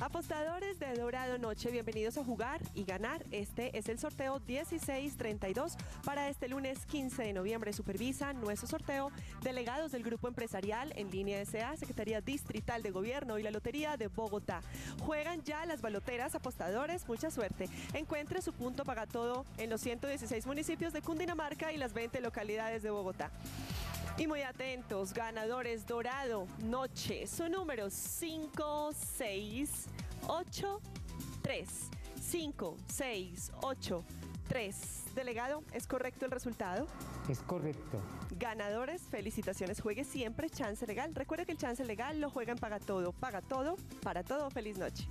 Apostadores de Dorado Noche, bienvenidos a jugar y ganar. Este es el sorteo 1632 para este lunes 15 de noviembre. Supervisa nuestro sorteo delegados del Grupo Empresarial en línea SA, Secretaría Distrital de Gobierno y la Lotería de Bogotá. Juegan ya las baloteras apostadores, mucha suerte. Encuentre su punto paga todo en los 116 municipios de Cundinamarca y las 20 localidades de Bogotá. Y muy atentos, ganadores Dorado Noche, su número 5, 6, 8, 3. 5, 6, 8, 3. Delegado, ¿es correcto el resultado? Es correcto. Ganadores, felicitaciones. Juegue siempre chance legal. Recuerde que el chance legal lo juega en Paga Todo. Paga todo, para todo. Feliz noche.